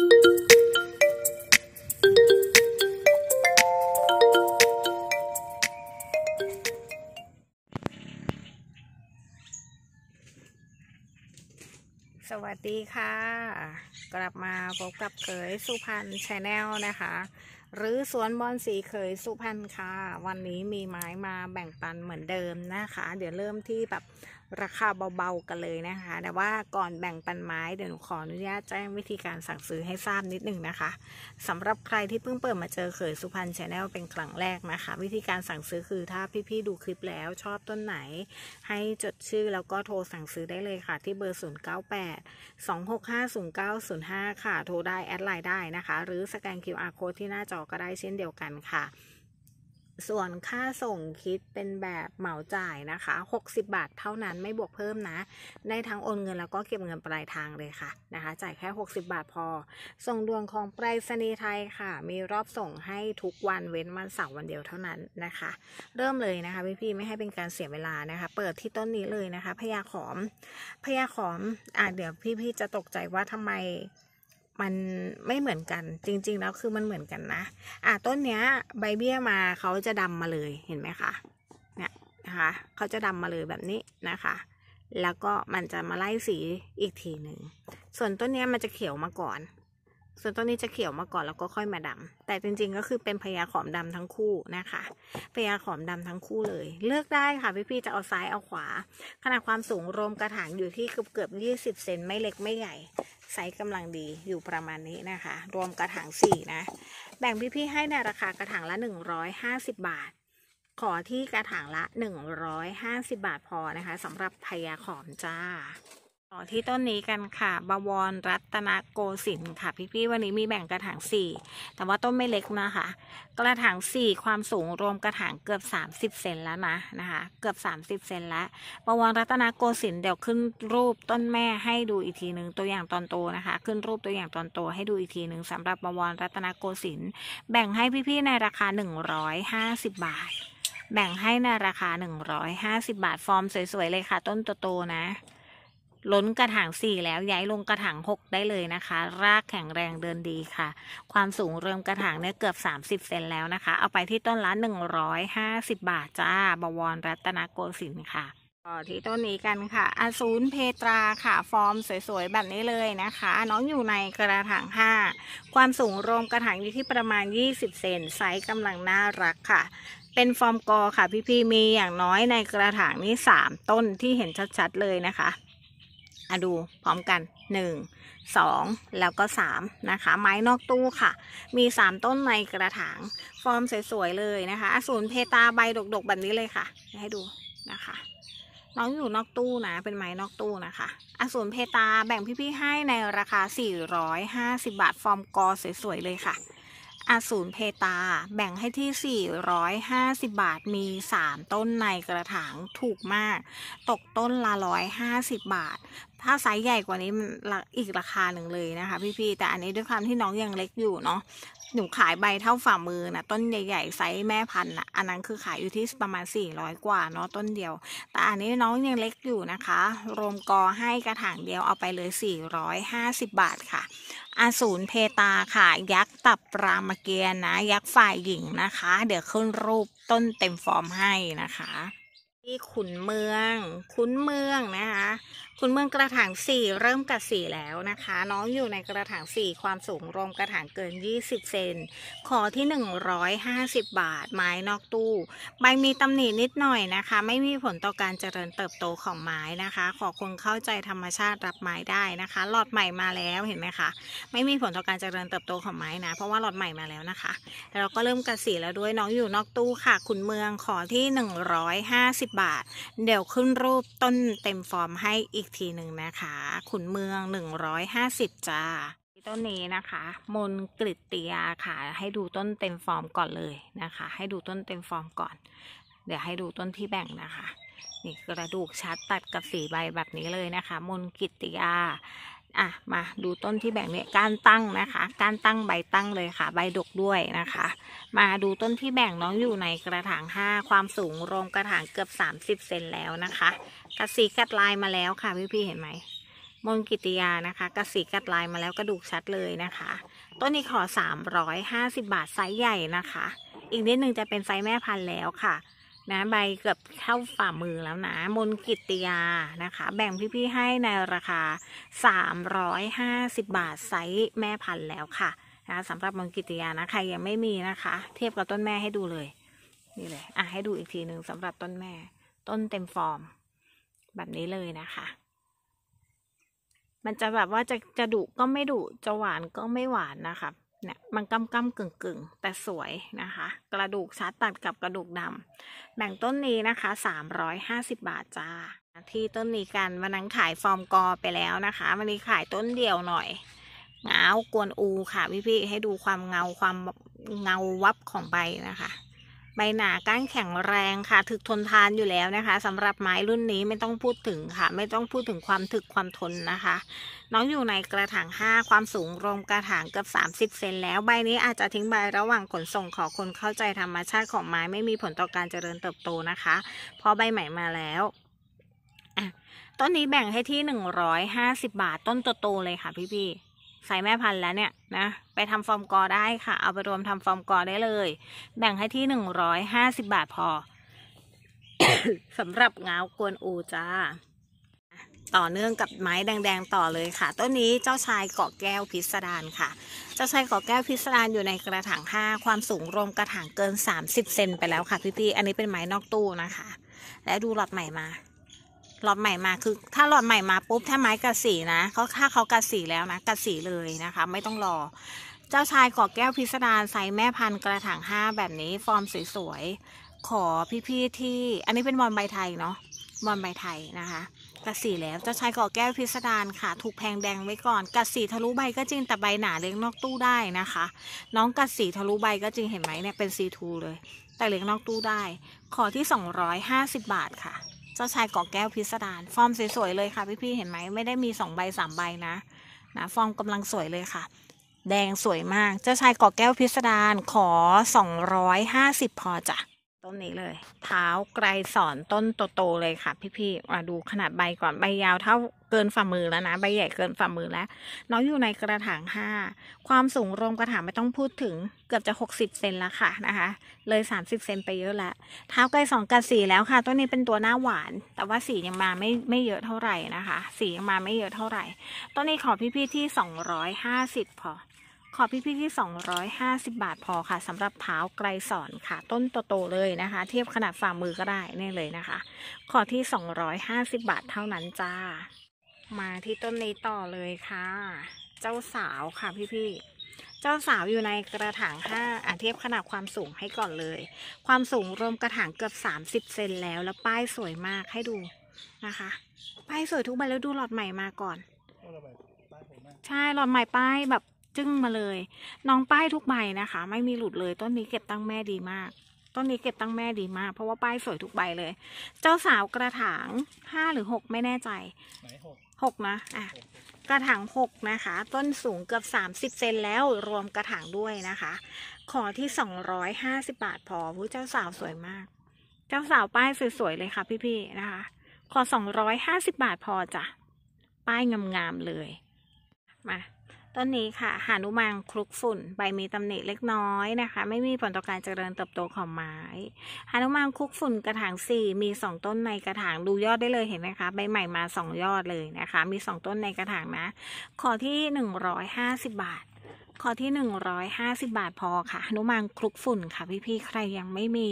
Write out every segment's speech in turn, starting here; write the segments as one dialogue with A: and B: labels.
A: สวัสดีค่ะ กลับมาพบกับเขยสุพรรณ channel นะคะ หรือสวนบอนสีเขยสุพรรณค่ะ วันนี้มีไม้มาแบ่งปันเหมือนเดิมนะคะ เดี๋ยวเริ่มที่แบบราคาเบาๆกันเลยนะคะ แต่ว่าก่อนแบ่งปันไม้เดี๋ยวหนูขออนุญาตแจ้งวิธีการสั่งซื้อให้ทราบนิดหนึ่งนะคะสำหรับใครที่เพิ่งเปิดมาเจอเขยสุพรรณ channel เป็นครั้งแรกนะคะ วิธีการสั่งซื้อคือถ้าพี่ๆดูคลิปแล้วชอบต้นไหน ให้จดชื่อแล้วก็โทรสั่งซื้อได้เลยค่ะ ที่เบอร์ 098 2650905 ค่ะ โทรได้ add ไลน์ได้นะคะ หรือสแกน QR code ที่หน้าจอก็ได้เช่นเดียวกันค่ะ ส่วนค่าส่งคิดเป็นแบบเหมาจ่ายนะคะ 60 บาทเท่านั้นไม่บวกเพิ่มนะ ได้ทั้งโอนเงินแล้วก็เก็บเงินปลายทางเลยค่ะนะคะ จ่ายแค่ 60 บาทพอ ส่งดวนของไปรษณีย์ไทยค่ะ มีรอบส่งให้ทุกวันเว้นวันเสาร์วันเดียวเท่านั้นนะคะ เริ่มเลยนะคะพี่ๆไม่ให้เป็นการเสียเวลานะคะ เปิดที่ต้นนี้เลยนะคะพญาขอมพญาขอมอะเดี๋ยวพี่ๆจะตกใจว่าทำไม มันไม่เหมือนกันจริง ๆ แล้วคือมันเหมือนกันนะอะต้นเนี้ยใบเบี้ยมาเขาจะดำมาเลยเห็นไหมคะเนี่ยนะคะเขาจะดำมาเลยแบบนี้นะคะ แล้วก็มันจะมาไล่สีอีกทีหนึ่งส่วนต้นเนี้ยมันจะเขียวมาก่อน ส่วนต้นนี้จะเขียวมาก่อนแล้วก็ค่อยมาดำแต่จริงๆก็คือเป็นพญาขอมดำทั้งคู่นะคะพญาขอมดำทั้งคู่เลย เลือกได้ค่ะพี่ๆจะเอาซ้ายเอาขวา ขนาดความสูงรวมกระถางอยู่ที่เกือบเกือบยี่สิบเซนไม่เล็กไม่ใหญ่ ไซส์กำลังดีอยู่ประมาณนี้นะคะ รวมกระถางสี่นะ แบ่งพี่ๆให้ในราคากระถางละ 150 บาท ขอที่กระถางละ 150 บาทพอนะคะสำหรับพยาขอมจ้า ต่อที่ต้นนี้กันค่ะบวรรัตนโกสินทร์ค่ะ พี่ๆวันนี้มีแบ่งกระถางสี่แต่ว่าต้นไม่เล็กนะคะ กระถางสี่ความสูงรวมกระถางเกือบ 30 เซนแล้วนะนะคะ เกือบ 30 เซนแล้วบวรรัตนโกสินทร์เดี๋ยวขึ้นรูปต้นแม่ให้ดูอีกทีหนึ่งตัวอย่างตอนโตนะคะ ขึ้นรูปตัวอย่างตอนโตให้ดูอีกทีหนึ่งสำหรับบวรรัตนโกสินทร์แบ่งให้พี่ๆในราคา 150 บาท แบ่งให้ในราคา 150 บาทฟอร์มสวยๆเลยค่ะ ต้นโตๆนะ ล้นกระถางสี่แล้วย้ายลงกระถางหกได้เลยนะคะ รากแข็งแรงเดินดีค่ะ ความสูงเริ่มกระถางเนี่ยเกือบ 30 เซนแล้วนะคะ เอาไปที่ต้นละ150 บาทจ้าบวรรัตนโกสินทร์ค่ะต่อที่ต้นนี้กันค่ะอสูรเพตราค่ะ ฟอร์มสวยๆ แบบนี้เลยนะคะ น้องอยู่ในกระถาง 5 ความสูงรวมกระถางอยู่ที่ประมาณ 20 เซนไซส์กำลังน่ารักค่ะ เป็นฟอร์มกอค่ะพี่ๆ มีอย่างน้อยในกระถางนี้ 3 ต้นที่เห็นชัดๆ เลยนะคะ อะดูพร้อมกัน 1 2 แล้วก็ 3 นะคะ ไม้นอกตู้ค่ะ มี 3 ต้นในกระถาง ฟอร์มสวย ๆ เลยนะคะอสูรเพตาใบดก ๆ แบบนี้เลยค่ะ ให้ดูนะคะน้องอยู่นอกตู้นะ เป็นไม้นอกตู้นะคะอสูรเพตาแบ่งพี่ ๆ ให้ในราคา 450 บาท ฟอร์มกอสวย ๆ เลยค่ะอสูรเพตาแบ่งให้ที่ 450 บาท มี 3 ต้นในกระถางถูกมาก ตกต้นละ 150 บาท ถ้าไซส์ใหญ่กว่านี้มันอีกราคาหนึ่งเลยนะคะ พี่ๆ แต่อันนี้ด้วยความที่น้องยังเล็กอยู่เนาะ หนูขายใบเท่าฝ่ามือนะต้นใหญ่ๆ ไซส์แม่พันธุ์นะอันนั้นคือขายอยู่ที่ประมาณ 400 กว่าเนาะต้นเดียว แต่อันนี้น้องยังเล็กอยู่นะคะ รวมกอให้กระถางเดียวเอาไปเลย 450 บาทค่ะ อาสูรเพตาค่ะ ยักษ์ตับรามเกียรนะ ยักษ์ฝ่ายหญิงนะคะ เดี๋ยวขึ้นรูปต้นเต็มฟอร์มให้นะคะ ที่ขุนเมือง ขุนเมืองนะคะ ขุนเมืองกระถางสี่เริ่มกัดสีแล้วนะคะ น้องอยู่ในกระถางสี่ความสูงรวมกระถางเกิน 20 เซน ขอที่ 150 บาท ไม้นอกตู้ ใบมีตำหนินิดหน่อยนะคะ ไม่มีผลต่อการเจริญเติบโตของไม้นะคะ ขอคนเข้าใจธรรมชาติรับไม้ได้นะคะ หลอดใหม่มาแล้วเห็นไหมคะ ไม่มีผลต่อการเจริญเติบโตของไม้นะ เพราะว่าหลอดใหม่มาแล้วนะคะแล้วเราก็เริ่มกัดสีแล้วด้วยน้องอยู่นอกตู้ค่ะ ขุนเมืองขอที่ 150บาท เดี๋ยวขึ้นรูปต้นเต็มฟอร์มให้อีกทีหนึ่งนะคะ ขุนเมือง 150 จ้า ต้นนี้นะคะ มนกริตติยาค่ะ ให้ดูต้นเต็มฟอร์มก่อนเลยนะคะ ให้ดูต้นเต็มฟอร์มก่อน เดี๋ยวให้ดูต้นที่แบ่งนะคะนี่กระดูกชัดตัดกับสีใบแบบนี้เลยนะคะ มนกิตติยา อะมาดูต้นที่แบ่งเนี่ยการตั้งนะคะ การตั้งใบตั้งเลยค่ะ ใบดกด้วยนะคะ มาดูต้นที่แบ่งน้องอยู่ในกระถาง 5 ความสูงรวมกระถางเกือบ 30 เซนแล้วนะคะกัดสีกัดลายมาแล้วค่ะพี่ๆเห็นไหมมนกิติยานะคะกัดสีกัดลายมาแล้วกระดูกชัดเลยนะคะ ต้นนี้ขอ 350 บาทไซส์ใหญ่นะคะ อีกนิดนึงจะเป็นไซส์แม่พันธุ์แล้วค่ะ นะใบเกือบเท่าฝ่ามือแล้วนะ มนกิติยานะคะ แบ่งพี่ๆให้ในราคา 350 บาทไซส์แม่พันธุ์แล้วค่ะนะสำหรับมนกิติยานะใครยังไม่มีนะคะ เทียบกับต้นแม่ให้ดูเลย นี่เลยอะให้ดูอีกทีหนึ่งสำหรับต้นแม่ ต้นเต็มฟอร์ม แบบนี้เลยนะคะ มันจะแบบว่าจะจะดุก็ไม่ดุจะหวานก็ไม่หวานนะคะ เนี่ยมันกำกำกึ่งกึ่งแต่สวยนะคะ กระดูกชัดตัดกับกระดูกดำแบ่งต้นนี้นะคะสามร้อยห้าสิบบาทจ้า ที่ต้นนี้กันวันนั้นขายฟอร์มกอไปแล้วนะคะ วันนี้ขายต้นเดียวหน่อยเงากวนอูค่ะพี่ๆให้ดูความเงาความเงาวับของใบนะคะ บหนาก้านแข็งแรงค่ะ ถึกทนทานอยู่แล้วนะคะสำหรับไม้รุ่นนี้ไม่ต้องพูดถึงค่ะ ไม่ต้องพูดถึงความถึกความทนนะคะ น้องอยู่ในกระถาง 5 ความสูงรวมกระถางเกือบ30 เซนแล้วใบนี้อาจจะทิ้งใบระหว่างขนส่งขอคนเข้าใจธรรมชาติของไม้ไม่มีผลต่อการเจริญเติบโตนะคะเพราะใบใหม่มาแล้วต้นนี้แบ่งให้ที่ 150 บาทต้นโตๆเลยค่ะพี่ๆ ใส่แม่พันธุ์แล้วเนี่ยนะไปทำฟอร์มกอได้ค่ะ เอาไปรวมทำฟอร์มกอได้เลย แบ่งให้ที่150บาทพอสำหรับเงากวนอูจ้า ต่อเนื่องกับไม้แดงๆต่อเลยค่ะ ต้นนี้เจ้าชายเกาะแก้วพิสดารค่ะ เจ้าชายเกาะแก้วพิสดารอยู่ในกระถาง5ความสูงรวมกระถางเกิน 30 เซนไปแล้วค่ะพี่ๆอันนี้เป็นไม้นอกตู้นะคะ และดูหลอดใหม่มา หลอดใหม่มาคือ ถ้าหลอดใหม่มาปุ๊บถ้าไม้กัดสีนะเขาถ้าเขากัดสีแล้วนะกัดสีเลยนะคะ ไม่ต้องรอ เจ้าชายกาะแก้วพิสดารใส่แม่พันธุ์กระถาง5แบบนี้ฟอร์มสวยๆขอพี่ๆที่ อันนี้เป็นบอลใบไทยเนาะบอลใบไทยนะคะกัดสีแล้วเจ้าชายกาะแก้วพิสดารค่ะถูกแพงแดงไว้ก่อนกัดสีทะลุใบก็จริงแต่ใบหนาเลี้ยงนอกตู้ได้นะคะ น้องกัดสีทะลุใบก็จริงเห็นไหมเนี่ยเป็นซีทูเลย แต่เลี้ยงนอกตู้ได้ ขอที่ 250 บาทค่ะ จ้าชายเกาะแก้วพิสดารฟอร์มสวยๆเลยค่ะพี่ๆเห็นไหมไม่ได้มีสองใบสามใบนะนะฟอร์มกำลังสวยเลยค่ะ แดงสวยมากเจ้าชายเกาะแก้วพิสดารขอ 250 พอจ้ะ ต้นนี้เลย เท้าไกรสอนต้นโตๆเลยค่ะ พี่ๆมาดูขนาดใบก่อนใบยาวเท่าเกินฝ่ามือแล้วนะ ใบใหญ่เกินฝ่ามือแล้ว น้องอยู่ในกระถางห้าความสูงรวมกระถางไม่ต้องพูดถึงเกือบจะ 60 เซนแล้วค่ะนะคะ เลย 30 เซนไปเยอะแล้วเท้าไกรสองกับสีแล้วค่ะ ต้นนี้เป็นตัวหน้าหวาน แต่ว่าสียังมาไม่ไม่เยอะเท่าไหร่นะคะ สียังมาไม่เยอะเท่าไหร่ ต้นนี้ขอพี่ๆที่ 250 พอ ขอพี่ๆที่ 250 บาทพอค่ะสำหรับเท้าไกรสอนค่ะ ต้นโตๆเลยนะคะ เทียบขนาดฝ่ามือก็ได้นี่เลยนะคะ ขอที่ 250 บาทเท่านั้นจ้า มาที่ต้นนี้ต่อเลยค่ะ เจ้าสาวค่ะพี่ๆเจ้าสาวอยู่ในกระถางห้าอะเทียบขนาดความสูงให้ก่อนเลย ความสูงรวมกระถางเกือบ 30 เซนแล้ว แล้วป้ายสวยมากให้ดูนะคะ ป้ายสวยทุกใบแล้วดูหลอดใหม่มาก่อน ใช่หลอดใหม่ป้ายแบบ จึ้งมาเลย น้องป้ายทุกใบนะคะ ไม่มีหลุดเลยต้นนี้เก็บตั้งแม่ดีมาก ต้นนี้เก็บตั้งแม่ดีมาก เพราะว่าป้ายสวยทุกใบเลย เจ้าสาวกระถางห้าหรือหกไม่แน่ใจ
B: ไหนหก
A: หกนะอะกระถางหกนะคะ ต้นสูงเกือบสามสิบเซนแล้วรวมกระถางด้วยนะคะ ขอที่สองร้อยห้าสิบาทพอผู้เจ้าสาวสวยมาก เจ้าสาวป้ายสวยๆเลยค่ะพี่ๆนะคะ ขอสองร้อยห้าสิบาทพอจ้ะ ป้ายงามๆเลย มา ต้นนี้ค่ะหานุมานคลุกฝุ่น ใบมีตำหนิเล็กน้อยนะคะ ไม่มีผลต่อการเจริญเติบโตของไม้หานุมานคลุกฝุ่นกระถางสี่มีสองต้นในกระถางดูยอดได้เลยเห็นไหมคะใบใหม่มาสองยอดเลยนะคะ มีสองต้นในกระถางนะ ขอที่หนึ่งร้อยห้าสิบบาทขอที่หนึ่งร้อยห้าสิบาทพอค่ะหนุมานคลุกฝุ่นค่ะพี่ๆใครยังไม่มี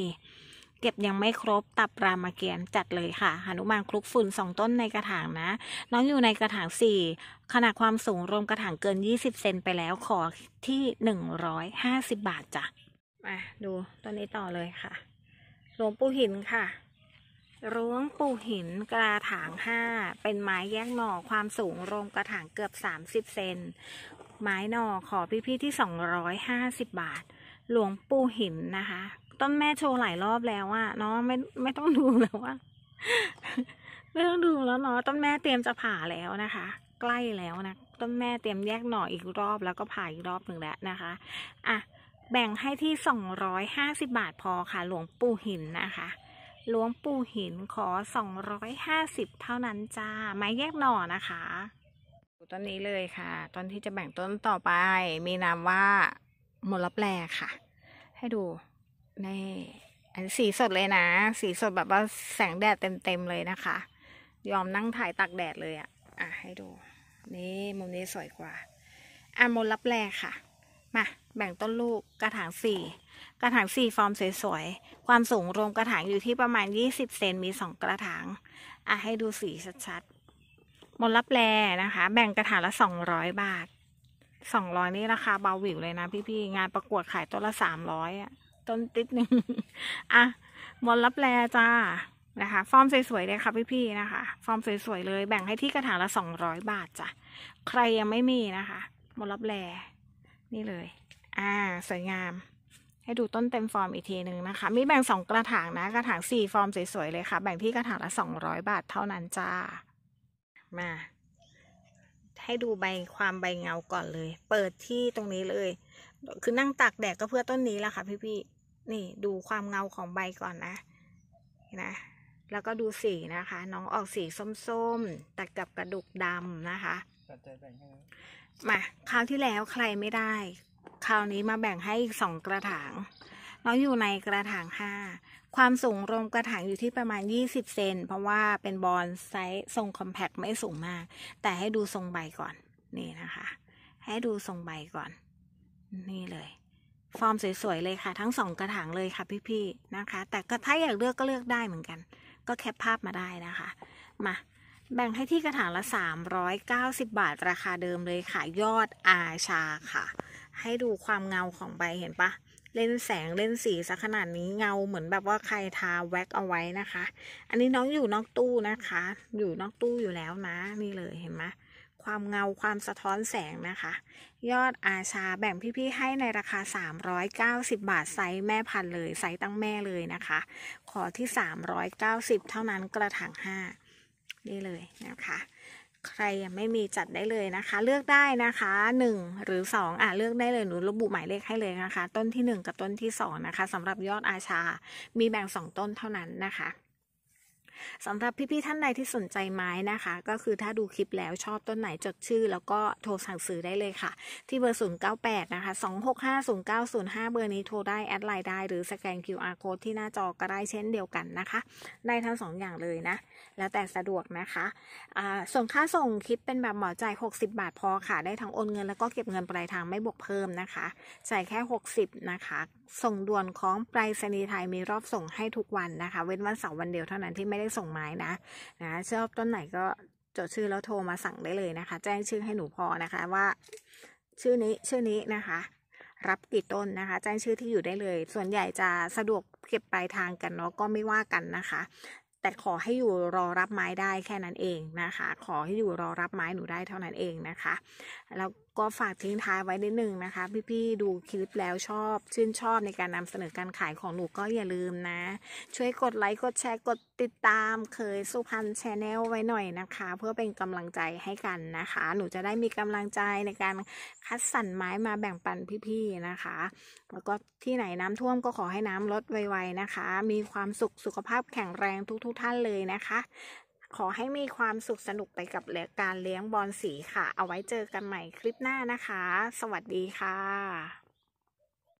A: เก็บยังไม่ครบตับรามเกียรติจัดเลยค่ะหนุมานคลุกฝุ่นสองต้นในกระถางนะ น้องอยู่ในกระถางสี่ขนาดความสูงรวมกระถางเกิน 20 เซนไปแล้วขอที่ 150 บาทจ้ะมาดูต้นนี้ต่อเลยค่ะหลวงปู่หินค่ะหลวงปู่หินกระถางห้าเป็นไม้แยกหน่อความสูงรวมกระถางเกือบ30เซนไม้หน่อขอพี่ๆที่250บาท หลวงปู่หินนะคะ ต้นแม่โชว์หลายรอบแล้วอะเนาะไม่ไม่ต้องดูแล้วว่าไม่ต้องดูแล้วเนาะต้นแม่เตรียมจะผ่าแล้วนะคะ ใกล้แล้วนะต้นแม่เตรียมแยกหน่ออีกรอบแล้วก็ผ่าอีกรอบหนึ่งแล้วนะคะอะแบ่งให้ที่สองร้อยห้าสิบาทพอค่ะ หลวงปู่หินนะคะหลวงปู่หินขอสองร้อยห้าสิบเท่านั้นจ้าไม้แยกหน่อนะคะต้นนี้เลยค่ะต้นที่จะแบ่งต้นต่อไปมีนามว่ามลแปลค่ะ ให้ดู นี่อันสีสดเลยนะ สีสดแบบว่าแสงแดดเต็มๆเลยนะคะ ยอมนั่งถ่ายตากแดดเลยอะ่ะ อะให้ดู นี่มุมนี้สวยกว่า อะมลแปลค่ะ มาแบ่งต้นลูกกระถางสี่กระถางสี่ฟอร์มสวยๆ ความสูงรวมกระถางอยู่ที่ประมาณ20เซนมีสองกระถาง อะให้ดูสีชัดๆมลแปลนะคะ แบ่งกระถางละ200บาท200นี่ราคาเบาหวิวเลยนะพี่ๆ งานประกวดขายต้นละ300อะ ต้นติดหนึ่งอะมลแลจ้านะคะฟอร์มสวยๆเลยค่ะพี่ๆนะคะ ฟอร์มสวยๆเลยแบ่งให้ที่กระถางละ200บาทจ้ะใครยังไม่มีนะคะมลแลนี่เลย อ่า สวยงาม ให้ดูต้นเต็มฟอร์มอีกทีหนึ่งนะคะ มีแบ่งสองกระถางนะ กระถางสี่ฟอร์มสวยๆเลยค่ะ แบ่งที่กระถางละสองร้อยบาทเท่านั้นจ้า มา ให้ดูใบความใบเงาก่อนเลย เปิดที่ตรงนี้เลย คือนั่งตากแดดก็เพื่อต้นนี้แหละค่ะพี่ๆ นี่ดูความเงาของใบก่อนนะนะ แล้วก็ดูสีนะคะ น้องออกสีส้มๆแต่กับกระดูกดำนะคะ
B: ปัจจัยแบ่งให้นะ
A: มาคราวที่แล้วใครไม่ได้ คราวนี้มาแบ่งให้อีกสองกระถาง น้องอยู่ในกระถางห้าความสูงรวมกระถางอยู่ที่ประมาณ 20 เซน เพราะว่าเป็นบอนไซส์ทรง compact ไม่สูงมาก แต่ให้ดูทรงใบก่อน นี่นะคะ ให้ดูทรงใบก่อน นี่เลย ฟอร์มสวยๆเลยค่ะ ทั้งสองกระถางเลยค่ะพี่ๆนะคะ แต่ก็ถ้าอยากเลือกก็เลือกได้เหมือนกัน ก็แคปภาพมาได้นะคะ มาแบ่งให้ที่กระถางละ 390 บาทราคาเดิมเลยค่ะ ยอดอาชาค่ะ ให้ดูความเงาของใบเห็นปะเล่นแสงเล่นสีซะขนาดนี้เงาเหมือนแบบว่าใครทาแว็กเอาไว้นะคะ อันนี้น้องอยู่นอกตู้นะคะ อยู่นอกตู้อยู่แล้วนะ นี่เลยเห็นไหม ความเงาความสะท้อนแสงนะคะ ยอดอาชาแบ่งพี่ๆให้ในราคา 390 บาทไซส์แม่พันเลยไซส์ตั้งแม่เลยนะคะ ขอที่ 390 เท่านั้นกระถาง5นี่เลยนะคะใครยังไม่มีจัดได้เลยนะคะ เลือกได้นะคะหนึ่งหรือสองอะเลือกได้เลยหนูระบุหมายเลขให้เลยนะคะ ต้นที่หนึ่งกับต้นที่สองนะคะสำหรับยอดอาชา มีแบ่งสองต้นเท่านั้นนะคะ สำหรับพี่ๆท่านใดที่สนใจไม้นะคะ ก็คือถ้าดูคลิปแล้วชอบต้นไหนจดชื่อ แล้วก็โทรสั่งซื้อได้เลยค่ะ ที่เบอร์ 098 นะคะ 2650905 เบอร์นี้โทรได้ add ไลน์ได้หรือสแกน QR code ที่หน้าจอก็ได้เช่นเดียวกันนะคะ ได้ทั้งสองอย่างเลยนะ แล้วแต่สะดวกนะคะอ่าส่วนค่าส่งคิดเป็นแบบเหมาจ่าย 60 บาทพอค่ะ ได้ทั้งโอนเงินแล้วก็เก็บเงินปลายทางไม่บวกเพิ่มนะคะจ่ายแค่ 60 นะคะส่งด่วนของไปรษณีย์ไทยมีรอบส่งให้ทุกวันนะคะ เว้นวันเสาร์วันเดียวเท่านั้นที่ไม่ได้ส่งไม้นะนะชอบต้นไหนก็จดชื่อแล้วโทรมาสั่งได้เลยนะคะ แจ้งชื่อให้หนูพอนะคะว่า ชื่อนี้ชื่อนี้นะคะ รับกี่ต้นนะคะ แจ้งชื่อที่อยู่ได้เลย ส่วนใหญ่จะสะดวกเก็บปลายทางกันเนาะก็ไม่ว่ากันนะคะ แต่ขอให้อยู่รอรับไม้ได้แค่นั้นเองนะคะ ขอให้อยู่รอรับไม้หนูได้เท่านั้นเองนะคะแล้ว ก็ฝากทิ้งท้ายไว้นิดนึงนะคะ พี่ๆดูคลิปแล้วชอบชื่นชอบในการนำเสนอการขายของหนูก็อย่าลืมนะ ช่วยกดไลค์กดแชร์กดติดตามเคยสุพรรณชาแนลไว้หน่อยนะคะ เพื่อเป็นกำลังใจให้กันนะคะ หนูจะได้มีกำลังใจในการคัดสรรไม้มาแบ่งปันพี่ๆนะคะ แล้วก็ที่ไหนน้ำท่วมก็ขอให้น้ำลดไวๆนะคะ มีความสุขสุขภาพแข็งแรงทุกๆท่านเลยนะคะ ขอให้มีความสุขสนุกไปกับการเลี้ยงบอลสีค่ะ เอาไว้เจอกันใหม่คลิปหน้านะคะ สวัสดีค่ะ